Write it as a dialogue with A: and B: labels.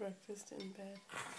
A: breakfast in bed.